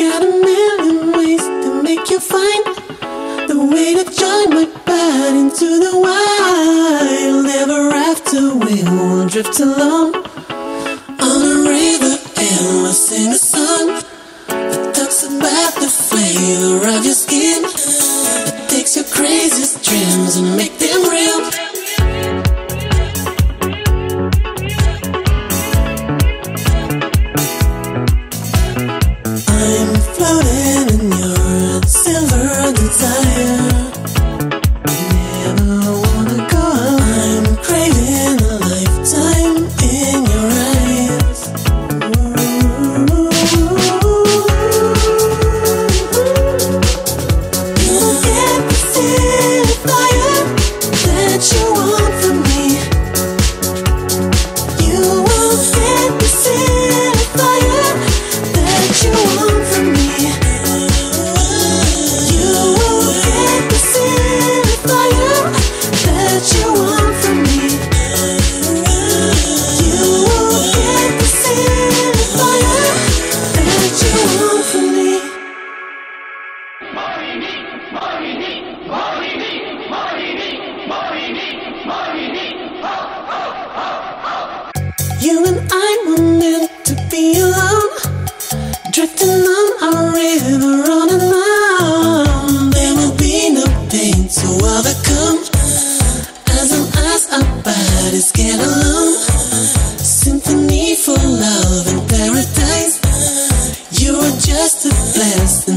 got a million ways to make you find the way to join my body into the wild. Ever after we will drift along. On a river and we'll sing a song that talks about the flavor of your skin. That takes your craziest dreams and make You and I were meant to be alone, drifting on a river on and on. There will be no pain to overcome as long as our bodies get along. Symphony for love in paradise. You are just a blessed